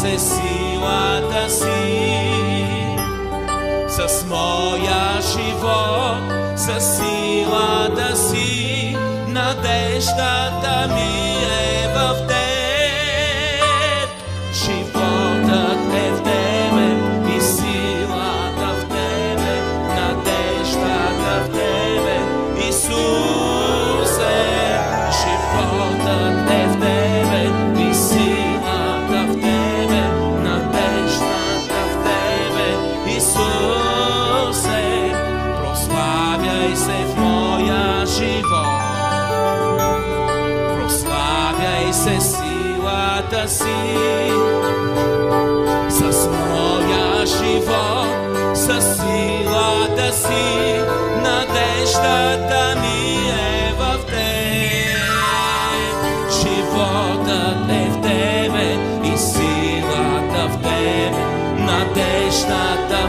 се силата си с моя живот, с силата си, надеждата ми. Се в моя живот, прославяй се силата си, с моя живот, с силата си, надеждата ми е в Те. Животът е в Тебе и силата в Тебе, надеждата